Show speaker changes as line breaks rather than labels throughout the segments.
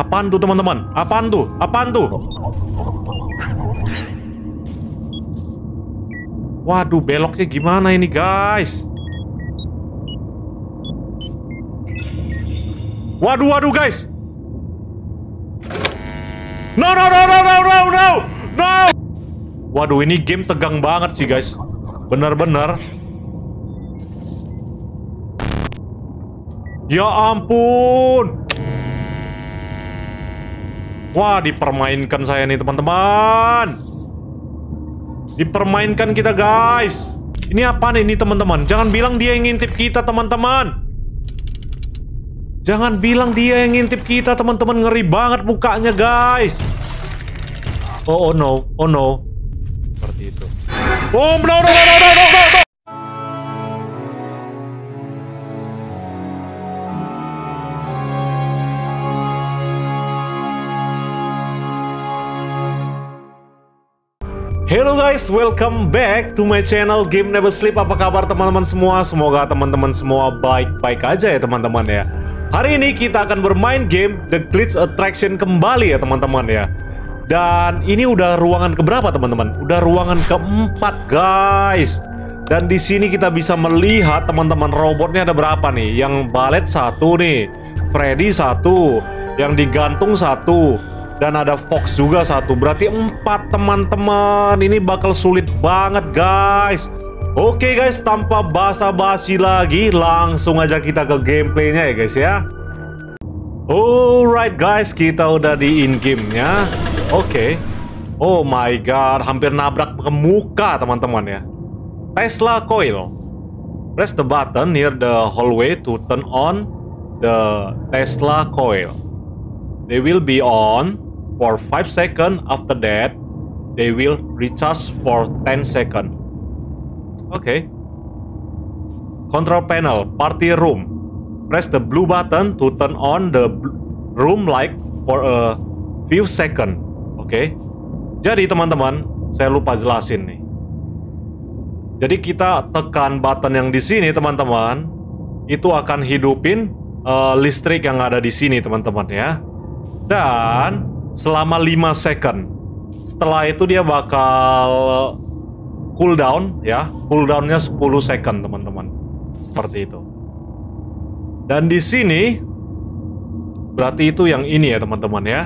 Apaan tuh teman-teman? Apaan tuh? Apaan tuh? Waduh, beloknya gimana ini guys? Waduh, waduh guys. No, no, no, no, no, no, no, no. Waduh, ini game tegang banget sih guys. Bener-bener. Ya ampun. Wah, dipermainkan saya nih teman-teman. Dipermainkan kita guys. Ini apa nih ini teman-teman? Jangan bilang dia yang ngintip kita teman-teman. Jangan bilang dia yang ngintip kita teman-teman. Ngeri banget mukanya guys. Oh, oh no, oh no. Seperti itu. Oh no no no no no no Hello guys, welcome back to my channel Game Never Sleep. Apa kabar teman-teman semua? Semoga teman-teman semua baik-baik aja ya teman-teman ya. Hari ini kita akan bermain game The Glitch Attraction kembali ya teman-teman ya. Dan ini udah ruangan keberapa teman-teman? Udah ruangan keempat guys. Dan di sini kita bisa melihat teman-teman robotnya ada berapa nih? Yang balet satu nih, Freddy satu, yang digantung satu, dan ada Fox juga satu. Berarti empat teman-teman. Ini bakal sulit banget guys. Oke guys. Tanpa basa-basi lagi Langsung aja kita ke gameplaynya ya guys ya. Alright guys. Kita udah di in gamenya Oke. Oh my god. Hampir nabrak ke muka teman-teman ya. Tesla coil. Press the button near the hallway to turn on the Tesla coil. They will be on for 5 seconds. After that, they will recharge for 10 seconds. Okay. Control panel, party room. Press the blue button to turn on the room light for a few seconds. Oke. Okay. Jadi teman-teman, saya lupa jelasin nih. Jadi kita tekan button yang di sini teman-teman, itu akan hidupin uh, listrik yang ada di sini teman-teman ya. Dan selama 5 second. Setelah itu dia bakal cooldown ya, cooldownnya 10 second teman-teman. Seperti itu. Dan di sini berarti itu yang ini ya teman-teman ya.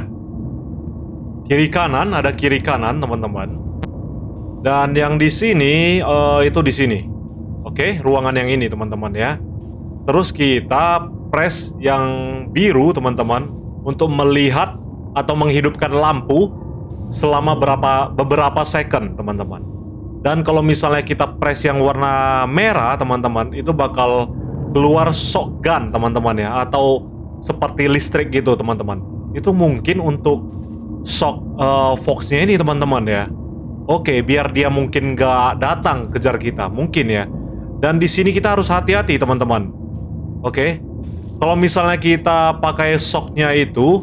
Kiri kanan ada kiri kanan teman-teman. Dan yang di sini uh, itu di sini. Oke, ruangan yang ini teman-teman ya. Terus kita press yang biru teman-teman untuk melihat atau menghidupkan lampu selama berapa beberapa second, teman-teman. Dan kalau misalnya kita press yang warna merah, teman-teman, itu bakal keluar shotgun, teman-teman ya, atau seperti listrik gitu, teman-teman. Itu mungkin untuk shock uh, foxnya ini, teman-teman ya. Oke, biar dia mungkin gak datang kejar kita, mungkin ya. Dan di sini kita harus hati-hati, teman-teman. Oke, kalau misalnya kita pakai shocknya itu,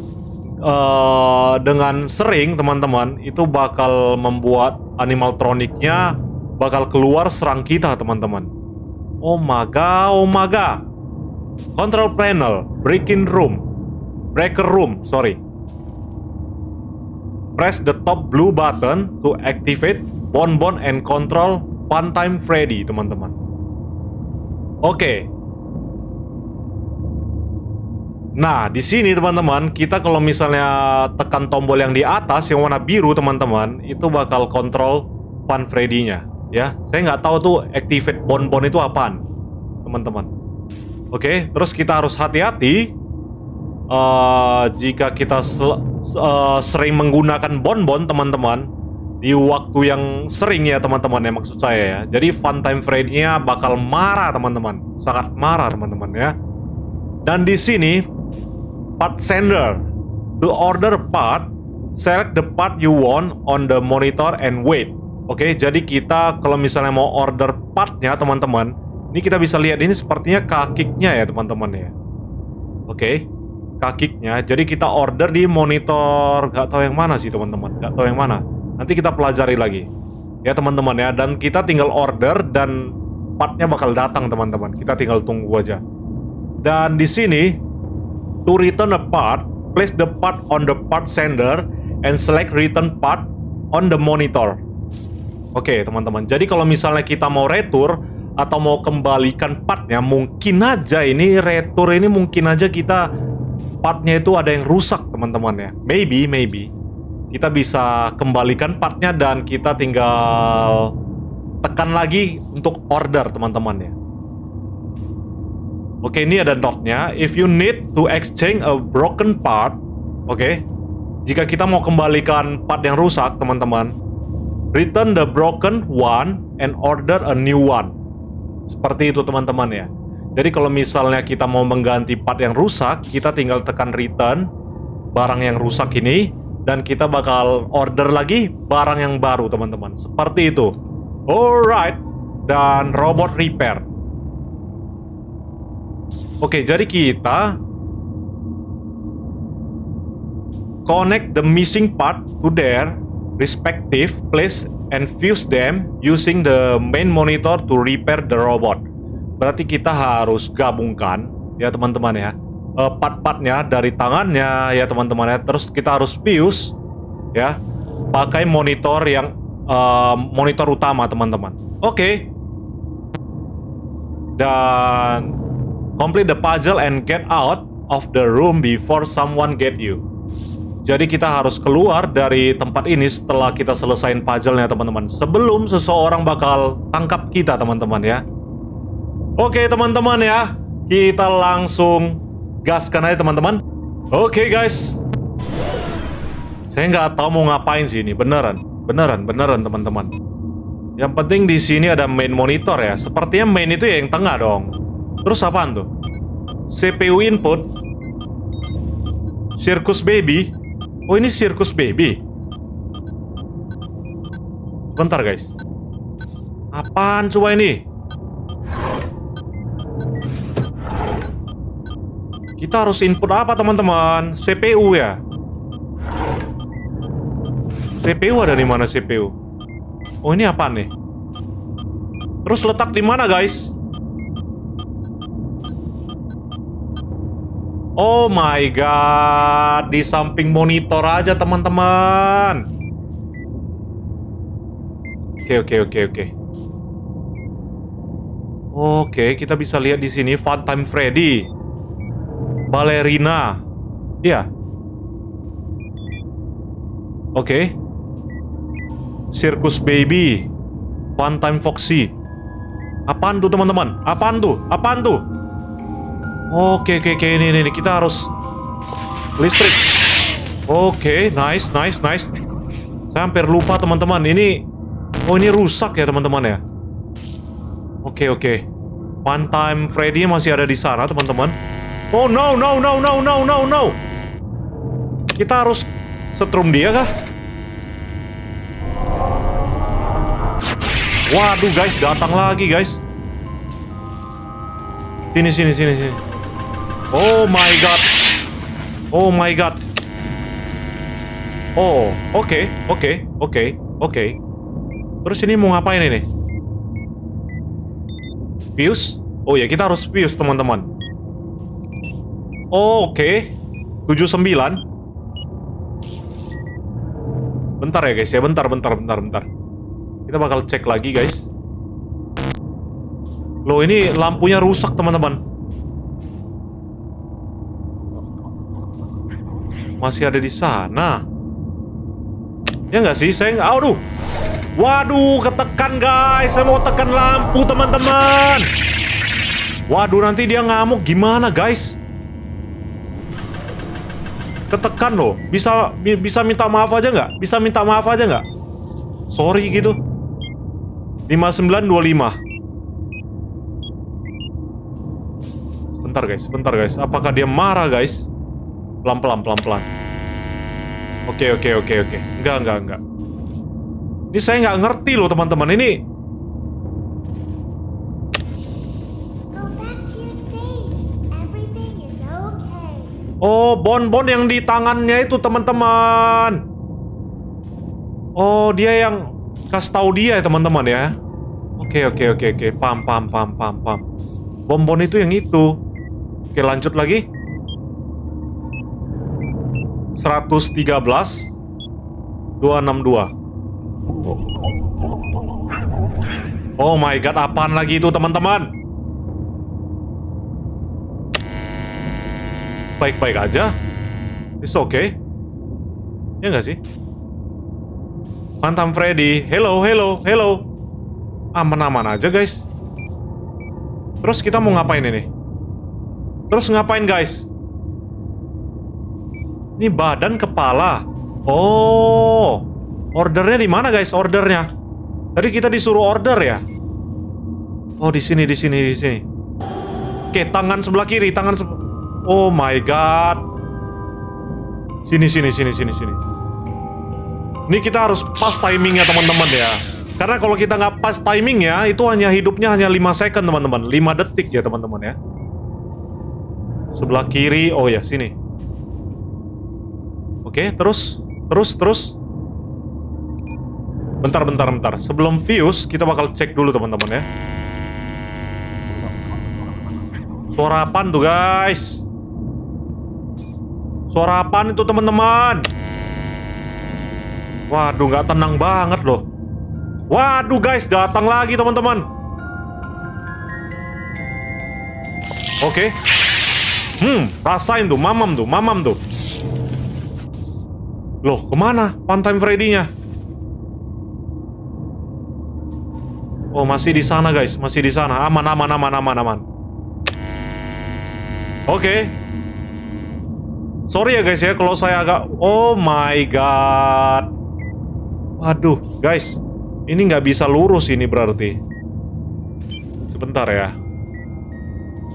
uh, dengan sering teman-teman itu bakal membuat animaltroniknya bakal keluar serang kita teman-teman. Oh god, oh my god. Control panel, breaking room, breaker room, sorry. Press the top blue button to activate Bonbon and control Funtime Freddy, teman-teman. Oke, okay, Nah, di sini teman-teman, kita kalau misalnya tekan tombol yang di atas yang warna biru teman-teman, itu bakal kontrol Fun Freddy-nya, ya. Saya nggak tahu tuh activate bonbon itu apaan, teman-teman. Oke, terus kita harus hati-hati uh, jika kita uh, sering menggunakan bonbon, teman-teman, di waktu yang sering ya teman-teman ya maksud saya ya. Jadi Funtime Freddy-nya bakal marah teman-teman, sangat marah teman-teman ya. Dan di sini part sender. To order part, select the part you want on the monitor and wait. Oke, okay, jadi kita kalau misalnya mau order partnya teman-teman, ini kita bisa lihat ini sepertinya kakiknya ya teman-teman ya. Oke, okay, kakiknya. Jadi kita order di monitor, gak tahu yang mana sih teman-teman, gak tahu yang mana. Nanti kita pelajari lagi, ya teman-teman ya. Dan kita tinggal order dan partnya bakal datang teman-teman. Kita tinggal tunggu aja. Dan di sini To return a part, place the part on the part sender and select return part on the monitor. Oke, okay, teman-teman. Jadi kalau misalnya kita mau retur atau mau kembalikan partnya, mungkin aja ini retur ini mungkin aja kita partnya itu ada yang rusak, teman-teman ya. Maybe, maybe. Kita bisa kembalikan partnya dan kita tinggal tekan lagi untuk order, teman-teman ya. Oke, ini ada notnya. If you need to exchange a broken part, oke. Jika kita mau kembalikan part yang rusak, teman-teman, return the broken one and order a new one. Seperti itu, teman-teman ya. Jadi kalau misalnya kita mau mengganti part yang rusak, kita tinggal tekan return barang yang rusak ini dan kita bakal order lagi barang yang baru, teman-teman. Seperti itu. Alright. Dan robot repair. Oke, jadi kita connect the missing part to their respective place and fuse them using the main monitor to repair the robot. Berarti kita harus gabungkan ya teman-teman ya uh, part-partnya dari tangannya ya teman-teman ya. Terus kita harus fuse ya pakai monitor yang uh, monitor utama teman-teman. Oke. Okay. Dan Complete the puzzle and get out of the room before someone get you. Jadi kita harus keluar dari tempat ini setelah kita selesaiin puzzle-nya teman-teman. Sebelum seseorang bakal tangkap kita teman-teman ya. Oke teman-teman ya. Kita langsung gaskan aja teman-teman. Oke guys. Saya nggak tahu mau ngapain sih ini. Beneran. Beneran, beneran teman-teman. Yang penting di sini ada main monitor ya. Sepertinya main itu ya yang tengah dong. Terus apaan tuh? CPU input Circus Baby Oh ini Circus Baby Sebentar guys Apaan coba ini? Kita harus input apa teman-teman? CPU ya? CPU ada di mana CPU? Oh ini apa nih? Terus letak di mana guys? Oh my god, di samping monitor aja teman-teman. Oke oke oke oke. Oke, kita bisa lihat di sini Fun Time Freddy. Ballerina. Iya. Oke. Circus Baby. Fun Time Foxy. Apaan tuh teman-teman? Apaan tuh? Apaan tuh? Oke, oke, oke. Ini, ini, Kita harus listrik. Oke, nice, nice, nice. Saya hampir lupa, teman-teman. Ini... Oh, ini rusak ya, teman-teman ya? Oke, oke. One time Freddy masih ada di sana, teman-teman. Oh, no, no, no, no, no, no, no. Kita harus setrum dia kah? Waduh, guys. Datang lagi, guys. Sini, sini, sini, sini. Oh my god. Oh my god. Oh, oke, okay, oke, okay, oke, okay, oke. Okay. Terus ini mau ngapain ini? Fuse? Oh ya, kita harus fuse, teman-teman. Oh, oke. Okay. 79. Bentar ya, guys ya. Bentar, bentar, bentar, bentar. Kita bakal cek lagi, guys. Loh, ini lampunya rusak, teman-teman. Masih ada di sana. Ya nggak sih? Saya nggak... Aduh! Waduh, ketekan guys. Saya mau tekan lampu, teman-teman. Waduh, nanti dia ngamuk gimana, guys? Ketekan loh. Bisa bisa minta maaf aja nggak? Bisa minta maaf aja nggak? Sorry gitu. 5925. Sebentar guys, sebentar guys. Apakah dia marah guys? Pelan-pelan, pelan-pelan. Oke, oke, oke, oke. Enggak, enggak, enggak. Ini saya nggak ngerti loh, teman-teman. Ini... Oh, bon-bon yang di tangannya itu, teman-teman. Oh, dia yang kasih tahu dia ya, teman-teman ya. Oke, oke, oke, oke. Pam, pam, pam, pam, pam. Bon-bon itu yang itu. Oke, lanjut lagi. 113 262 Oh my god, apaan lagi itu teman-teman? Baik-baik aja. It's okay. Ya nggak sih? Mantam Freddy. Hello, hello, hello. Aman-aman aja guys. Terus kita mau ngapain ini? Terus ngapain guys? Ini badan kepala. Oh, ordernya di mana guys? Ordernya? Tadi kita disuruh order ya? Oh di sini, di sini, di sini. Oke, tangan sebelah kiri, tangan sebelah. Oh my god. Sini, sini, sini, sini, sini. Ini kita harus pas timingnya teman-teman ya. Karena kalau kita nggak pas timing ya, itu hanya hidupnya hanya 5 second teman-teman. 5 detik ya teman-teman ya. Sebelah kiri, oh ya sini. Oke, terus, terus, terus. Bentar, bentar, bentar. Sebelum fuse, kita bakal cek dulu teman-teman ya. Suara apaan tuh guys? Suara apaan itu teman-teman? Waduh, nggak tenang banget loh. Waduh guys, datang lagi teman-teman. Oke. Hmm, rasain tuh, mamam tuh, mamam tuh. Loh, ke mana Funtime Freddy-nya? Oh, masih di sana guys, masih di sana. Aman, aman, aman, aman, aman. Oke. Okay. Sorry ya guys ya kalau saya agak... Oh my god. Waduh, guys. Ini nggak bisa lurus ini berarti. Sebentar ya.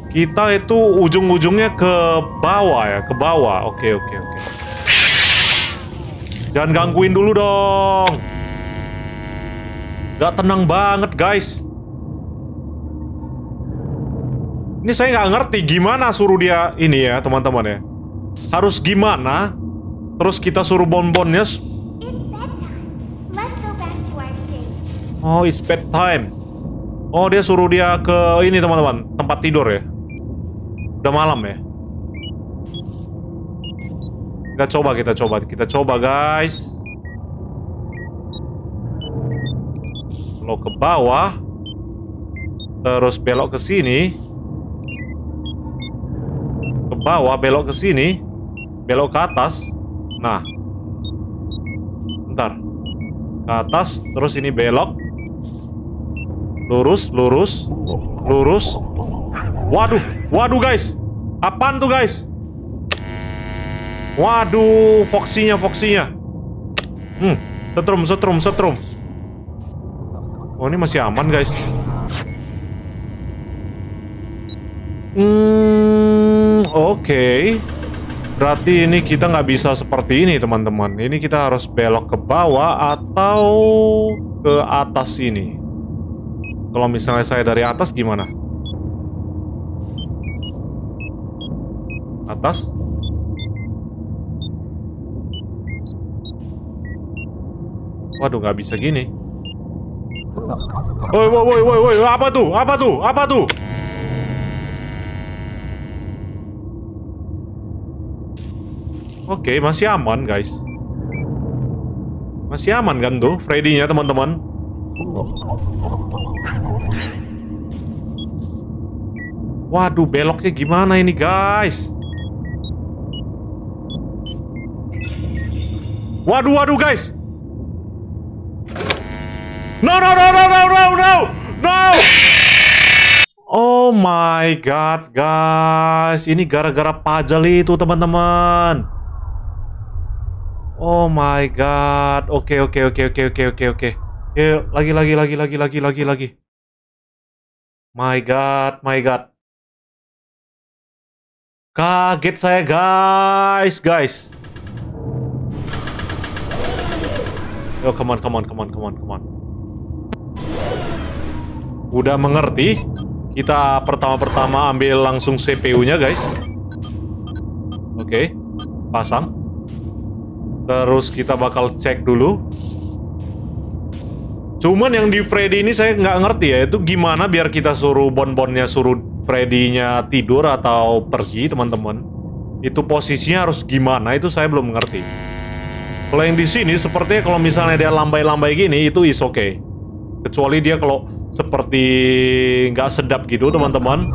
Kita itu ujung-ujungnya ke bawah ya, ke bawah. Oke, oke, oke. Jangan gangguin dulu dong. Gak tenang banget, guys. Ini saya nggak ngerti gimana suruh dia ini ya, teman-teman ya. Harus gimana? Terus kita suruh bonbonnya. Oh, it's bedtime. Oh, dia suruh dia ke ini teman-teman, tempat tidur ya. Udah malam ya. Kita coba, kita coba, kita coba guys. Kalau ke bawah, terus belok ke sini, ke bawah, belok ke sini, belok ke atas. Nah, bentar, ke atas, terus ini belok, lurus, lurus, lurus. Waduh, waduh guys, apaan tuh guys? Waduh, Foxy-nya, Foxy-nya. Hmm, setrum, setrum, setrum. Oh, ini masih aman, guys. Hmm, oke. Okay. Berarti ini kita nggak bisa seperti ini, teman-teman. Ini kita harus belok ke bawah atau ke atas ini. Kalau misalnya saya dari atas gimana? Atas? Waduh, nggak bisa gini. Woi, woi, woi, woi, woi, apa tuh? Apa tuh? Apa tuh? Oke, masih aman, guys. Masih aman kan tuh, Freddy-nya, teman-teman? Waduh, beloknya gimana ini, guys? Waduh, waduh, guys! No, no, no, no, no, no, no! No! Oh my god, guys. Ini gara-gara pajal itu, teman-teman. Oh my god. Oke, oke, oke, oke, oke, oke, oke. Yuk, lagi, lagi, lagi, lagi, lagi, lagi, lagi. My god, my god. Kaget saya, guys, guys. Yo, come on, come on, come on, come on, come on. Udah mengerti? Kita pertama-pertama ambil langsung CPU-nya, guys. Oke, okay. pasang. Terus kita bakal cek dulu. Cuman yang di Freddy ini saya nggak ngerti ya, itu gimana biar kita suruh bonbonnya suruh Freddy-nya tidur atau pergi, teman-teman. itu posisinya harus gimana itu saya belum mengerti. Kalau yang di sini sepertinya kalau misalnya dia lambai-lambai gini itu is. Okay. Kecuali dia kalau seperti nggak sedap gitu teman-teman.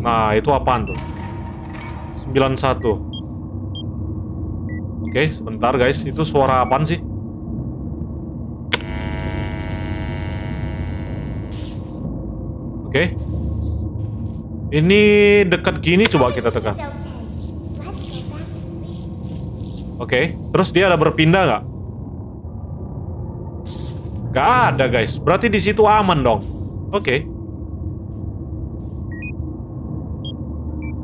Nah itu apaan tuh? 91 Oke sebentar guys itu suara apaan sih? Oke Ini dekat gini coba kita tekan Oke Terus dia ada berpindah nggak? Gak ada guys. Berarti di situ aman dong. Oke.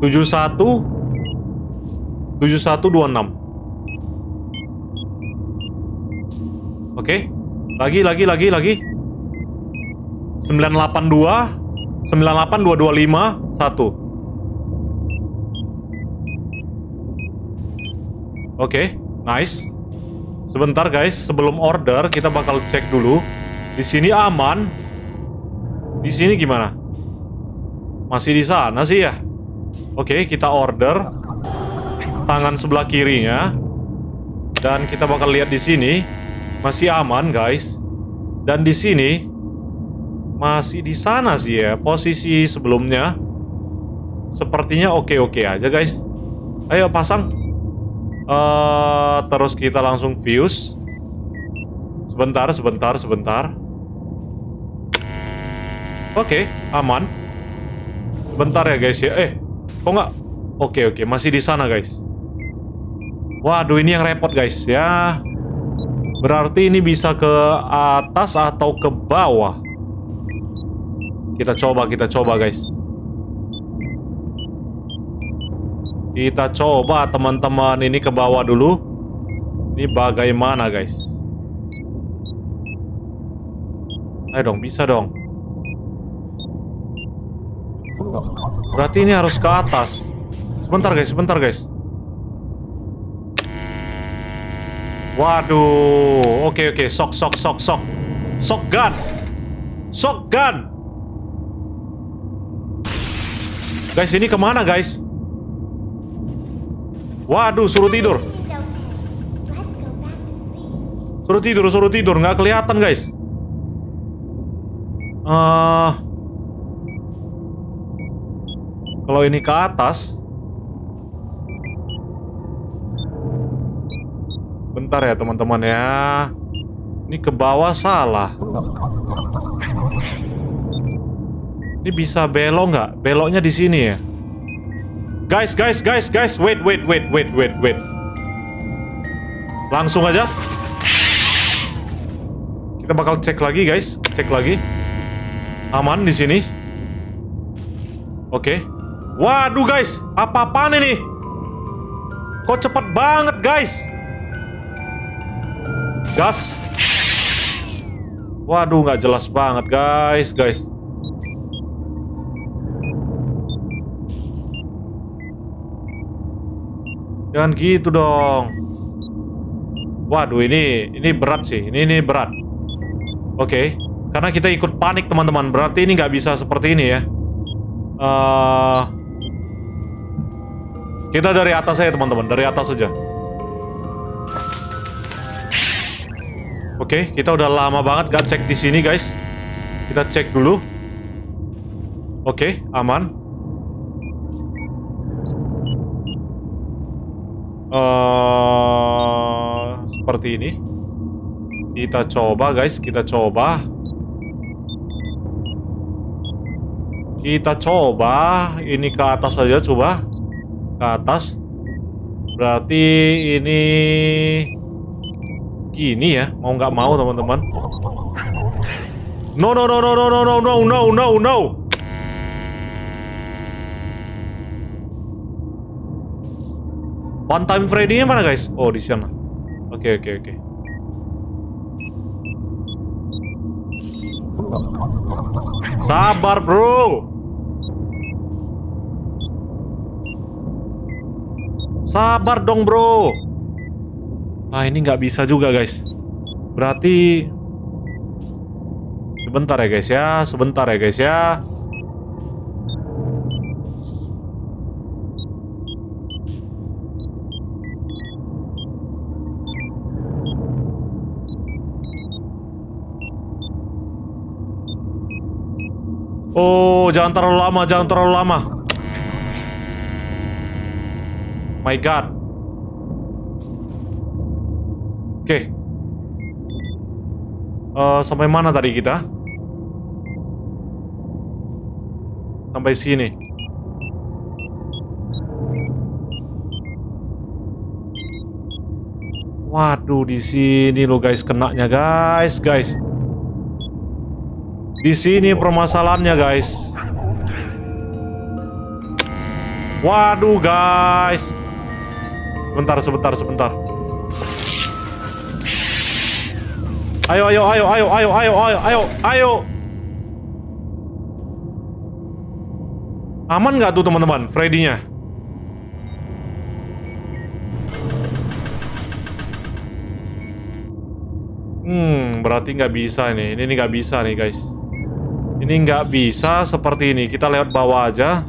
71 7126 Oke. Lagi, lagi, lagi, lagi. 982 98225 1 Oke, nice Sebentar guys, sebelum order kita bakal cek dulu Di sini aman Di sini gimana? Masih di sana sih ya Oke, kita order tangan sebelah kirinya. Dan kita bakal lihat di sini masih aman, guys. Dan di sini masih di sana sih ya posisi sebelumnya. Sepertinya oke-oke aja, guys. Ayo pasang. Uh, terus kita langsung fuse. Sebentar, sebentar, sebentar. Oke, aman. Bentar ya guys ya. Eh, kok nggak? Oke oke, masih di sana guys. Waduh, ini yang repot guys ya. Berarti ini bisa ke atas atau ke bawah. Kita coba, kita coba guys. Kita coba teman-teman ini ke bawah dulu. Ini bagaimana guys? Ayo dong, bisa dong. Berarti ini harus ke atas. Sebentar guys, sebentar guys. Waduh, oke oke, sok sok sok sok, sok gun, sok gun. Guys, ini ke mana guys? Waduh, suruh tidur. Suruh tidur, suruh tidur, nggak kelihatan guys. Uh, kalau ini ke atas, Bentar ya teman-teman ya. Ini ke bawah salah. Ini bisa belok nggak? Beloknya di sini ya. Guys, guys, guys, guys, wait, wait, wait, wait, wait, wait. Langsung aja. Kita bakal cek lagi, guys. Cek lagi. Aman di sini. Oke. Okay. Waduh, guys. Apa-apaan ini? Kok cepet banget, guys? Gas. Waduh, nggak jelas banget, guys, guys. Jangan gitu dong. Waduh, ini ini berat sih. Ini ini berat. Oke, okay. karena kita ikut panik teman-teman. Berarti ini nggak bisa seperti ini ya. Uh, kita dari atas aja teman-teman, dari atas saja. Oke, okay, kita udah lama banget gak cek di sini, guys. Kita cek dulu. Oke, okay, aman. Uh, seperti ini. Kita coba, guys. Kita coba. Kita coba. Ini ke atas saja, coba. Ke atas. Berarti ini gini ya mau nggak mau teman-teman no no no no no no no no no no no one time Freddy nya mana guys? Oh di sana. Oke oke oke. Sabar bro! Sabar dong bro! Ah ini nggak bisa juga guys. Berarti sebentar ya guys ya, sebentar ya guys ya. Oh, jangan terlalu lama, jangan terlalu lama. My God. Oke. Okay. Uh, sampai mana tadi kita? Sampai sini. Waduh, di sini lo guys kenanya guys, guys. Di sini permasalahannya guys. Waduh guys. Sebentar, sebentar, sebentar. Ayo, ayo, ayo, ayo, ayo, ayo, ayo, ayo, ayo. Aman nggak tuh teman-teman, Freddy-nya? Hmm, berarti nggak bisa nih. Ini nggak bisa nih, guys. Ini nggak bisa seperti ini. Kita lewat bawah aja.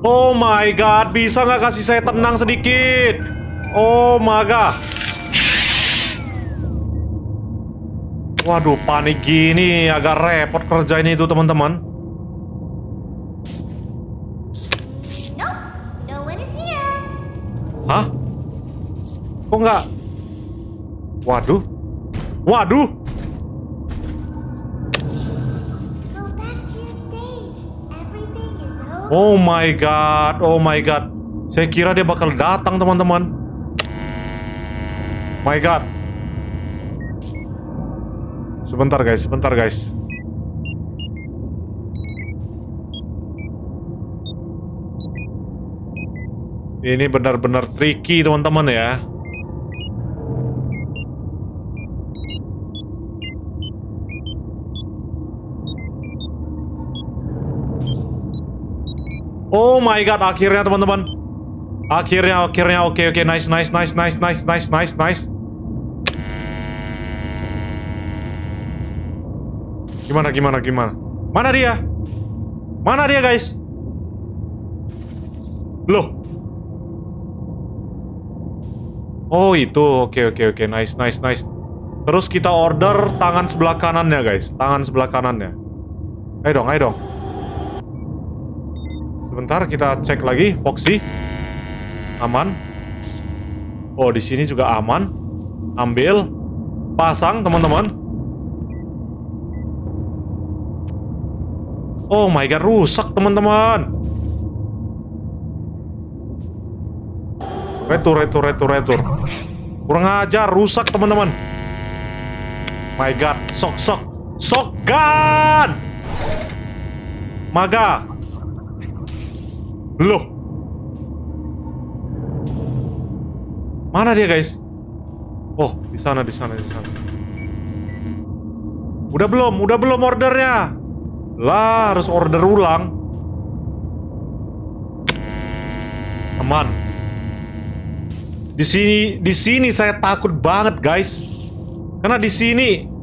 Oh my god, bisa nggak kasih saya tenang sedikit? Oh my god. Waduh, panik gini agak repot kerja ini itu teman-teman. Hah? Kok nggak? Waduh. Waduh. Oh my god, oh my god. Saya kira dia bakal datang, teman-teman. My god. Sebentar, guys, sebentar, guys. Ini benar-benar tricky, teman-teman ya. Oh my god, akhirnya teman-teman. Akhirnya, akhirnya, oke, okay, oke, okay. nice, nice, nice, nice, nice, nice, nice, nice. Gimana, gimana, gimana? Mana dia? Mana dia, guys? Loh. Oh, itu. Oke, okay, oke, okay, oke. Okay. Nice, nice, nice. Terus kita order tangan sebelah kanannya, guys. Tangan sebelah kanannya. Ayo dong, ayo dong. Sebentar kita cek lagi Foxy. Aman. Oh, di sini juga aman. Ambil. Pasang, teman-teman. Oh my god, rusak, teman-teman. Retur, retur, retur, retur. Kurang ajar, rusak, teman-teman. My god, sok, sok. Sok gun! Maga, Loh. Mana dia, guys? Oh, di sana, di sana, di sana. Udah belum? Udah belum ordernya? Lah, harus order ulang. Aman. Di sini, di sini saya takut banget, guys. Karena di sini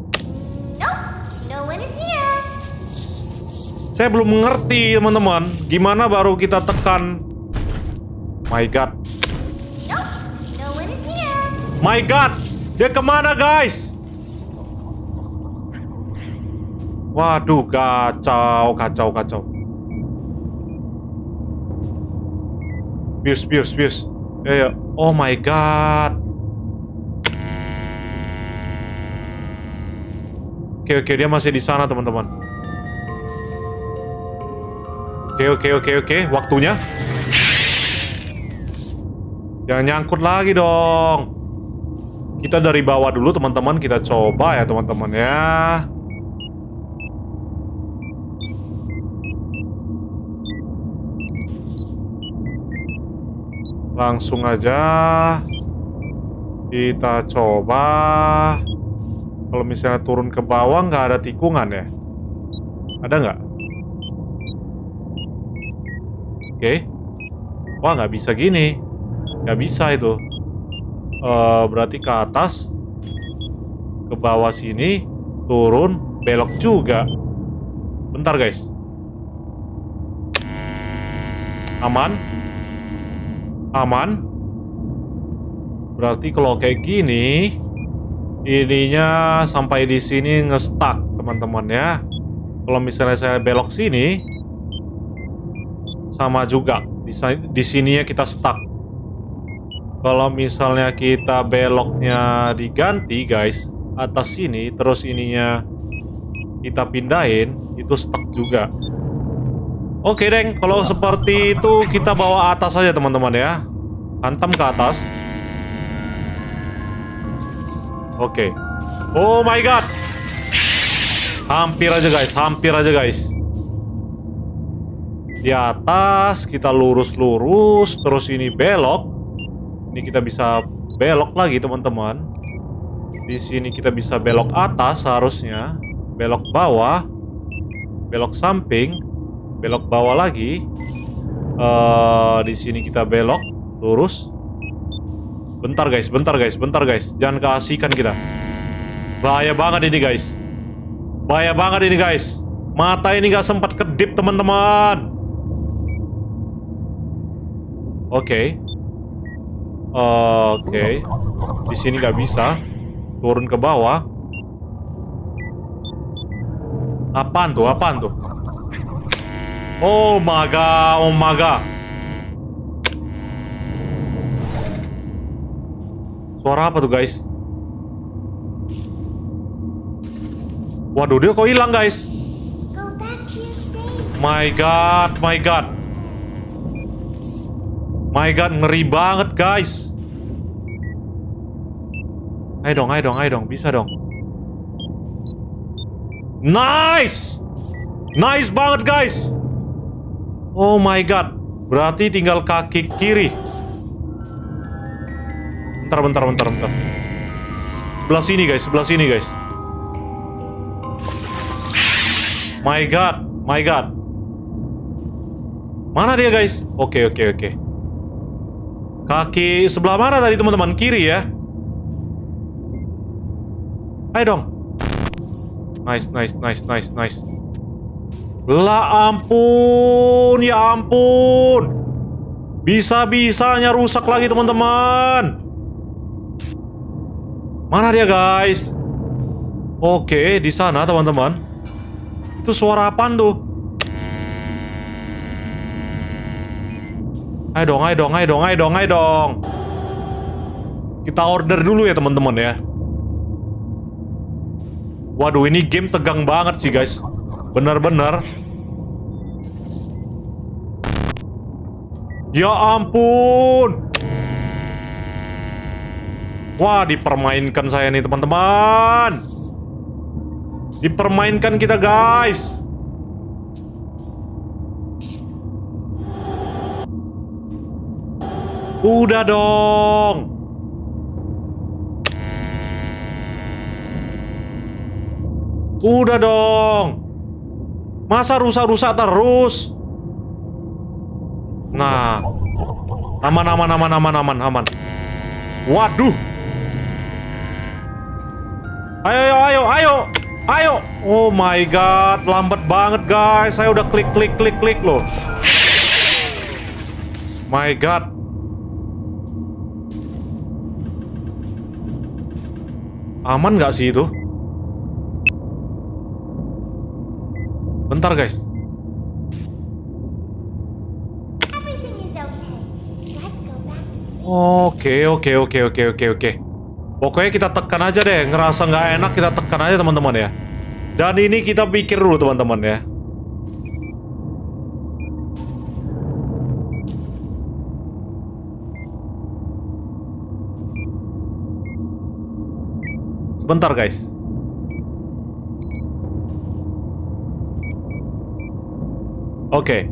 Saya belum mengerti, teman-teman. Gimana baru kita tekan? My God. My God, dia ke mana, guys? Waduh, kacau, kacau, kacau. Bius, bius, bius. Ya, ya. Oh my God. Oke, oke, dia masih di sana, teman-teman. Oke, oke, oke, oke. Waktunya. Jangan nyangkut lagi dong. Kita dari bawah dulu, teman-teman. Kita coba ya, teman-teman ya. Langsung aja. Kita coba. Kalau misalnya turun ke bawah, nggak ada tikungan ya? Ada nggak? Oke. Wah, nggak bisa gini. Nggak bisa itu. Uh, berarti ke atas. Ke bawah sini. Turun. Belok juga. Bentar, guys. Aman. Aman. Berarti kalau kayak gini... ininya sampai di sini ngestak teman-teman ya. Kalau misalnya saya belok sini sama juga di, di sininya kita stuck. Kalau misalnya kita beloknya diganti guys atas sini terus ininya kita pindahin itu stuck juga. Oke deng, kalau seperti itu kita bawa atas saja teman-teman ya. Hantam ke atas. Oke. Oh my god. Hampir aja guys, hampir aja guys. Di atas kita lurus-lurus, terus ini belok. Ini kita bisa belok lagi teman-teman. Di sini kita bisa belok atas harusnya, belok bawah, belok samping, belok bawah lagi. Uh, di sini kita belok lurus. Bentar guys, bentar guys, bentar guys. Jangan keasikan kita. Bahaya banget ini guys. Bahaya banget ini guys. Mata ini gak sempat kedip teman-teman. Oke. Okay. Oke. Okay. Di sini gak bisa. Turun ke bawah. Apaan tuh? Apaan tuh? Oh my god, oh my god. Suara apa tuh guys? Waduh, dia kok hilang, guys? My god, my god. My god, ngeri banget, guys. Ayo dong, ayo dong, ayo dong. Bisa dong. Nice! Nice banget, guys. Oh my god. Berarti tinggal kaki kiri. Bentar, bentar, bentar, bentar. Sebelah sini, guys. Sebelah sini, guys. My god, my god. Mana dia guys? Oke, oke, oke. Kaki sebelah mana tadi teman-teman? Kiri ya? Ayo dong. Nice, nice, nice, nice, nice. Lah ampun, ya ampun. Bisa-bisanya rusak lagi teman-teman. Mana dia guys? Oke, di sana teman-teman. Itu suara apaan tuh? Ayo dong, ayo dong, ayo dong, ayo dong, ayo dong. Kita order dulu ya teman-teman ya. Waduh, ini game tegang banget sih guys. Bener-bener. Ya ampun. Wah, dipermainkan saya nih teman-teman. Dipermainkan kita guys Udah dong Udah dong Masa rusak-rusak terus Nah Aman aman aman aman aman aman Waduh Ayo ayo ayo ayo Ayo. Oh my god, lambat banget guys. Saya udah klik klik klik klik loh. My god. Aman nggak sih itu? Bentar guys. Oke, oke, oke, oke, oke, oke. Pokoknya kita tekan aja deh, ngerasa nggak enak kita tekan aja teman-teman ya. Dan ini kita pikir dulu teman-teman ya. Sebentar guys. Oke,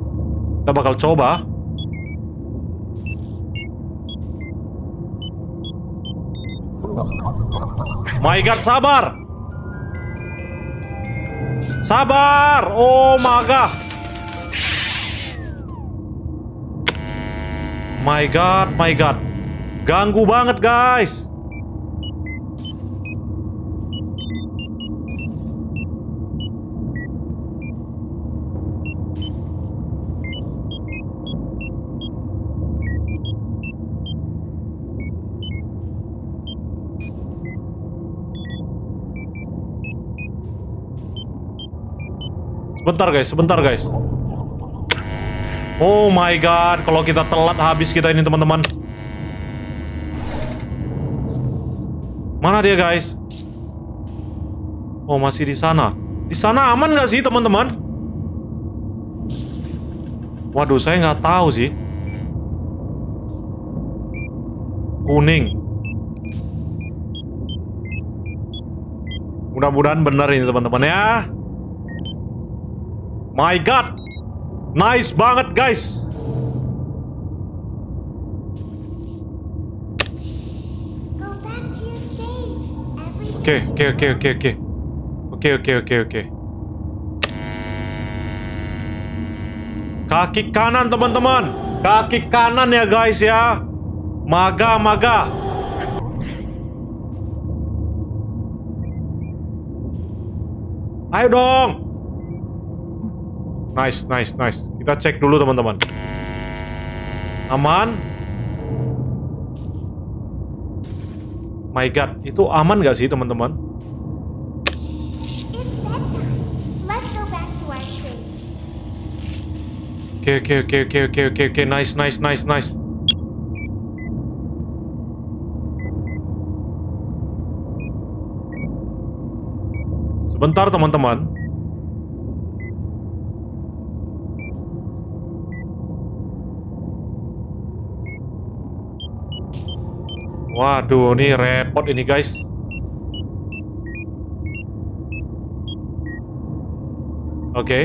kita bakal coba My god, sabar! Sabar! Oh my god! My god, my god. Ganggu banget, guys. Bentar guys, sebentar guys. Oh my god, kalau kita telat habis kita ini teman-teman. Mana dia guys? Oh masih di sana. Di sana aman nggak sih teman-teman? Waduh saya nggak tahu sih. Kuning. Mudah-mudahan benar ini teman-teman ya. My God, nice banget guys. Oke, oke, oke, oke, oke. Oke, oke, oke, oke. Kaki kanan teman-teman. Kaki kanan ya guys ya. Maga, maga. Ayo dong. Nice, nice, nice. Kita cek dulu teman-teman. Aman? My God, itu aman gak sih teman-teman? Oke, oke, oke, oke, oke, oke, oke, nice, nice, nice, nice. Sebentar teman-teman. Waduh, ini repot ini guys. Oke. Okay.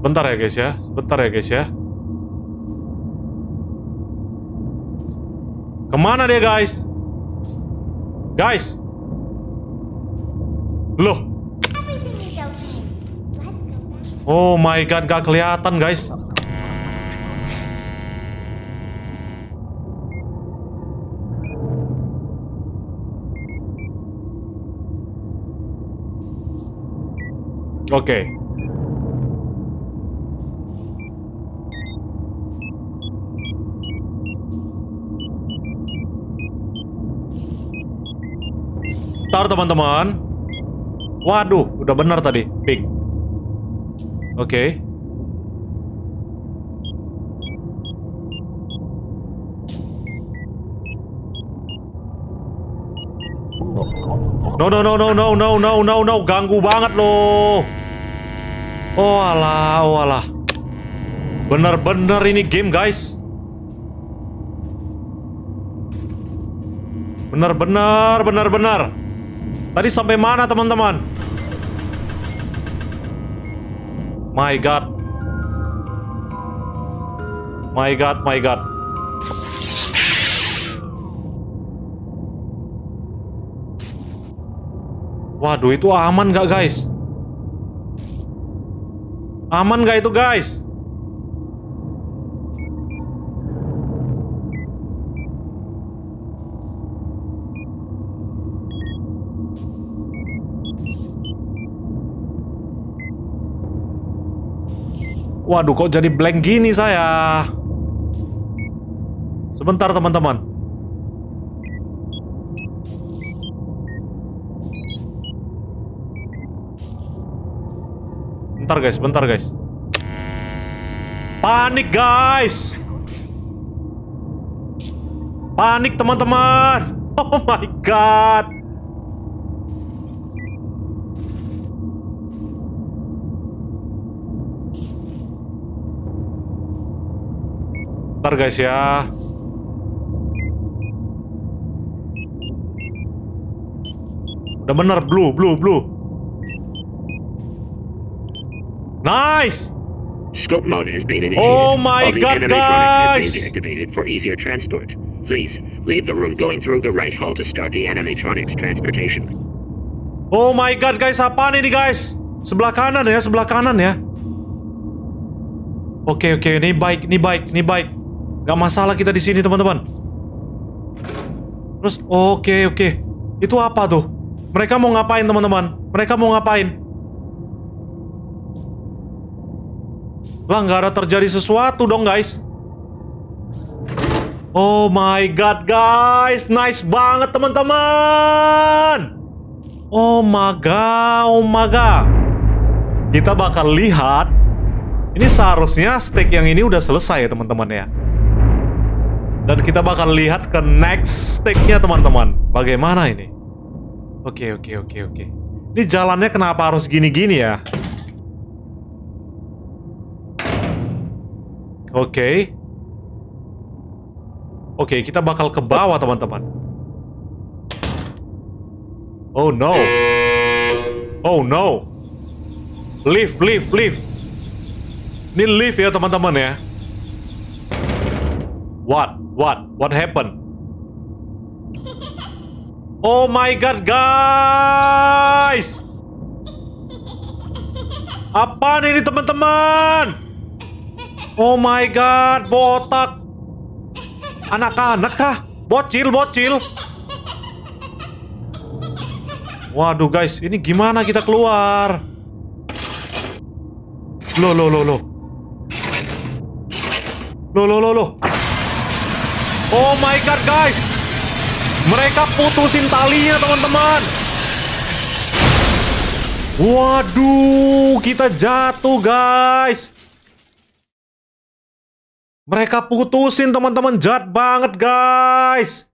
Sebentar ya guys ya, sebentar ya guys ya. Ke mana dia guys? Guys. Loh. Oh my god, gak kelihatan guys. Oke. Okay. Ntar teman-teman. Waduh, udah benar tadi. Pink. Oke. Okay. No no no no no no no no no ganggu banget loh. Oh alah, oh alah. Bener-bener ini game guys. Bener-bener, bener-bener. Tadi sampai mana teman-teman? My god. My god, my god. Waduh, itu aman gak guys? Aman gak itu guys? Waduh, kok jadi blank gini saya? Sebentar, teman-teman. Bentar, guys. Bentar, guys. Panik, guys! Panik, teman-teman! Oh my god! Ntar guys ya. Udah bener, blue, blue, blue. Nice!
Scope mode has been initiated.
Oh my
All the
god,
animatronics have been
guys!
deactivated for easier transport. Please, leave the room going through the right hall to start the animatronics transportation.
Oh my god, guys, apaan ini guys? Sebelah kanan ya, sebelah kanan ya. Oke, oke, ini baik, ini baik, ini baik. Gak masalah kita di sini, teman-teman. Terus, oke, oke. Itu apa tuh? Mereka mau ngapain, teman-teman? Mereka mau ngapain? Lah, nggak ada terjadi sesuatu dong, guys. Oh my god, guys. Nice banget, teman-teman. Oh my god, oh my god. Kita bakal lihat. Ini seharusnya stake yang ini udah selesai ya teman-teman ya. Dan kita bakal lihat ke next stake-nya teman-teman. Bagaimana ini? Oke, oke, oke, oke. Ini jalannya kenapa harus gini-gini ya? Oke. Oke, kita bakal ke bawah teman-teman. Oh no. Oh no. Lift, lift, lift. Ini lift ya teman-teman ya. What? What? What happened? Oh my god, guys! Apa ini teman-teman? Oh my god, botak. Anak-anak kah? Bocil, bocil. Waduh guys, ini gimana kita keluar? Loh, loh, loh, loh. Loh, loh, loh, loh. Oh my god guys. Mereka putusin talinya teman-teman. Waduh, kita jatuh guys. Mereka putusin teman-teman jahat banget guys.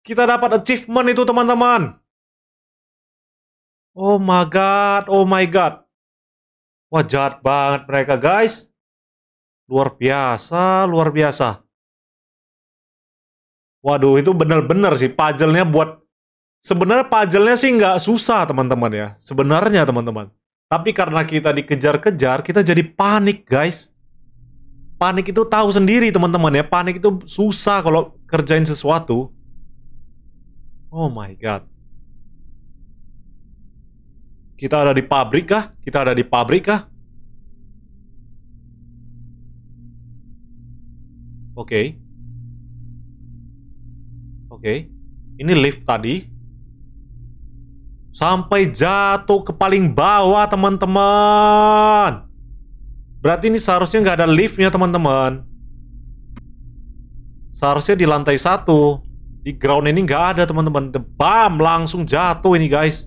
Kita dapat achievement itu teman-teman. Oh my god, oh my god. Wah jahat banget mereka guys. Luar biasa, luar biasa. Waduh itu bener-bener sih puzzle-nya buat sebenarnya puzzle-nya sih nggak susah teman-teman ya. Sebenarnya teman-teman. Tapi karena kita dikejar-kejar, kita jadi panik guys panik itu tahu sendiri teman-teman ya. Panik itu susah kalau kerjain sesuatu. Oh my god. Kita ada di pabrik kah? Kita ada di pabrik kah? Oke. Okay. Oke. Okay. Ini lift tadi. Sampai jatuh ke paling bawah, teman-teman. Berarti ini seharusnya nggak ada liftnya teman-teman. Seharusnya di lantai satu. Di ground ini nggak ada teman-teman. Bam langsung jatuh ini guys.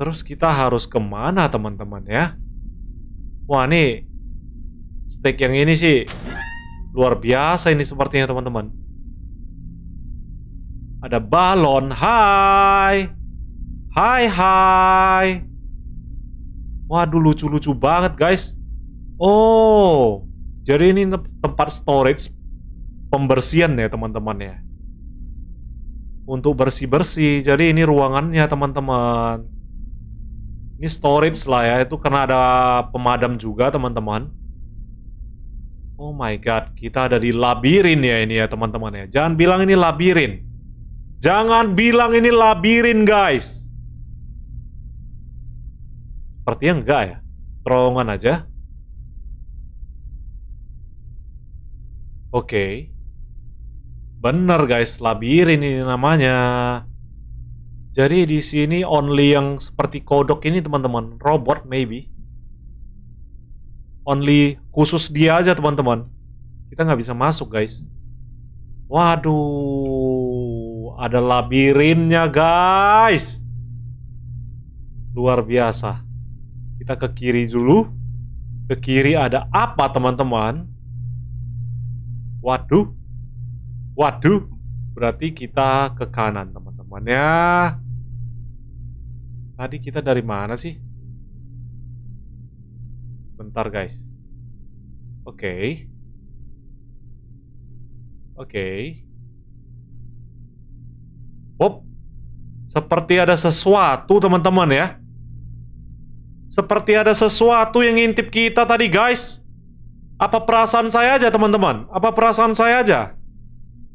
Terus kita harus ke mana teman-teman ya? Wah ini stake yang ini sih luar biasa ini sepertinya teman-teman. Ada balon. Hai. Hai hai. Waduh lucu-lucu banget guys. Oh, jadi ini tempat storage pembersihan ya teman-teman ya. Untuk bersih-bersih. Jadi ini ruangannya teman-teman. Ini storage lah ya. Itu karena ada pemadam juga teman-teman. Oh my god, kita ada di labirin ya ini ya teman-teman ya. Jangan bilang ini labirin. Jangan bilang ini labirin guys. Sepertinya enggak ya. Terowongan aja. Oke. Okay. Bener guys, labirin ini namanya. Jadi di sini only yang seperti kodok ini teman-teman, robot maybe. Only khusus dia aja teman-teman. Kita nggak bisa masuk guys. Waduh, ada labirinnya guys. Luar biasa. Kita ke kiri dulu. Ke kiri ada apa teman-teman? Waduh. Waduh. Berarti kita ke kanan, teman-teman ya. Tadi kita dari mana sih? Bentar, guys. Oke. Okay. Oke. Okay. Hop. Seperti ada sesuatu, teman-teman ya. Seperti ada sesuatu yang ngintip kita tadi, guys. Apa perasaan saya aja teman-teman? Apa perasaan saya aja?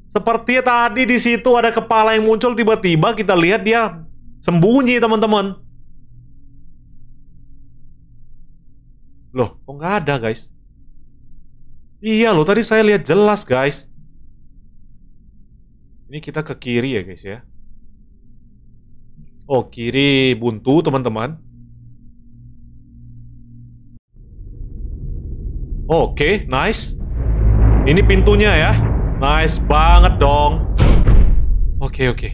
Seperti tadi di situ ada kepala yang muncul tiba-tiba kita lihat dia sembunyi teman-teman. Loh, kok nggak ada guys? Iya loh, tadi saya lihat jelas guys. Ini kita ke kiri ya guys ya. Oh, kiri buntu teman-teman. Oke, okay, nice. Ini pintunya ya. Nice banget dong. Oke, okay, oke. Okay.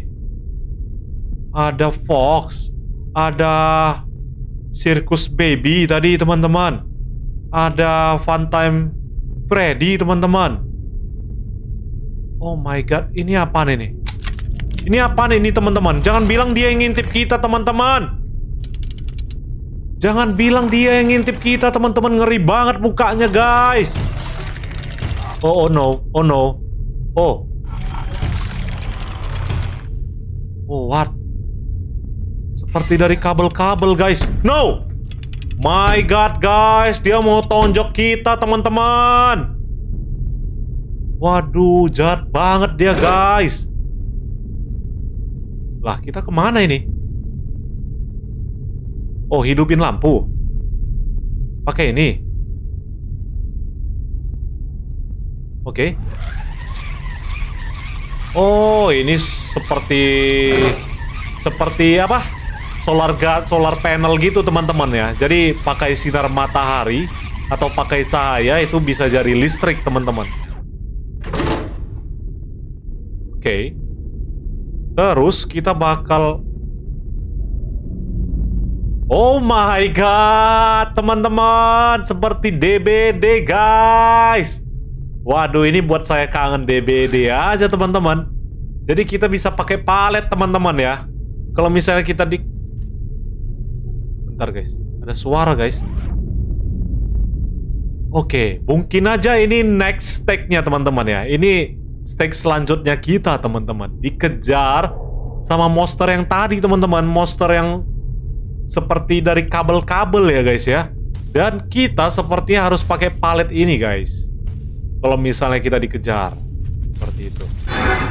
Ada Fox. Ada Circus Baby tadi teman-teman. Ada Funtime Freddy teman-teman. Oh my god, ini apa nih? Ini apa nih ini teman-teman? Jangan bilang dia yang ngintip kita teman-teman. Jangan bilang dia yang ngintip kita teman-teman. Ngeri banget mukanya guys. Oh, oh no, oh no. Oh. Oh what? Seperti dari kabel-kabel guys. No. My god guys, dia mau tonjok kita teman-teman. Waduh, jahat banget dia guys. Lah, kita ke mana ini? Oh, hidupin lampu. Pakai ini. Oke. Okay. Oh, ini seperti seperti apa? Solar guard, solar panel gitu teman-teman ya. Jadi pakai sinar matahari atau pakai cahaya itu bisa jadi listrik teman-teman. Oke. Okay. Terus kita bakal Oh my god, teman-teman, seperti DBD guys. Waduh, ini buat saya kangen DBD aja teman-teman. Jadi kita bisa pakai palet teman-teman ya. Kalau misalnya kita di Bentar guys, ada suara guys. Oke, mungkin aja ini next stake-nya teman-teman ya. Ini stake selanjutnya kita teman-teman dikejar sama monster yang tadi teman-teman monster yang seperti dari kabel-kabel ya guys ya. Dan kita sepertinya harus pakai palet ini guys. Kalau misalnya kita dikejar seperti itu.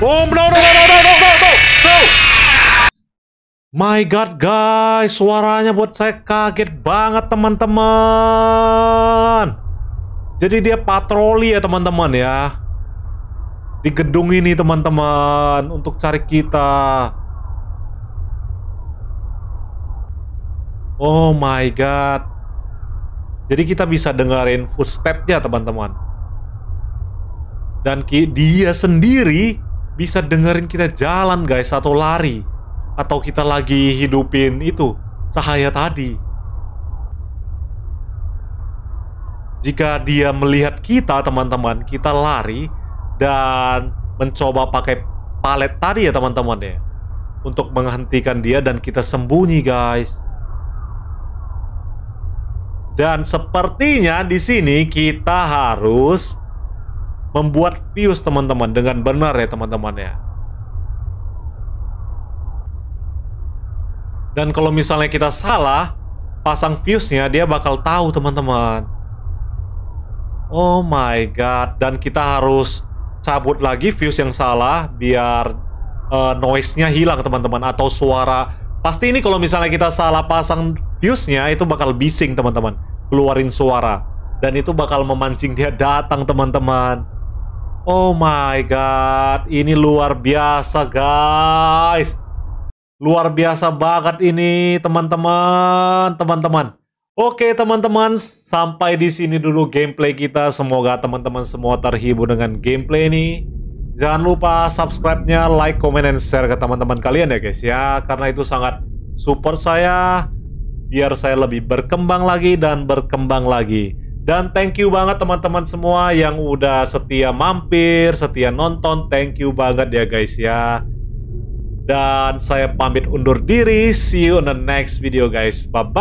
No no no no no no no no. My god guys suaranya buat saya kaget banget teman-teman. Jadi dia patroli ya teman-teman ya. Di gedung ini teman-teman untuk cari kita. Oh my god. Jadi kita bisa dengerin footstepnya teman-teman. Dan dia sendiri bisa dengerin kita jalan guys atau lari. Atau kita lagi hidupin itu cahaya tadi. Jika dia melihat kita teman-teman, kita lari, dan mencoba pakai palet tadi ya teman-teman ya untuk menghentikan dia dan kita sembunyi guys. Dan sepertinya di sini kita harus membuat fuse teman-teman dengan benar ya teman-teman ya. Dan kalau misalnya kita salah pasang fuse-nya dia bakal tahu teman-teman. Oh my god, dan kita harus cabut lagi fuse yang salah biar uh, noise-nya hilang teman-teman atau suara pasti ini kalau misalnya kita salah pasang fuse-nya itu bakal bising teman-teman keluarin suara dan itu bakal memancing dia datang teman-teman Oh my god ini luar biasa guys luar biasa banget ini teman-teman teman-teman Oke teman-teman, sampai di sini dulu gameplay kita. Semoga teman-teman semua terhibur dengan gameplay ini. Jangan lupa subscribe-nya, like, comment, dan share ke teman-teman kalian ya guys ya. Karena itu sangat support saya. Biar saya lebih berkembang lagi dan berkembang lagi. Dan thank you banget teman-teman semua yang udah setia mampir, setia nonton. Thank you banget ya guys ya. Dan saya pamit undur diri. See you on the next video guys. Bye-bye.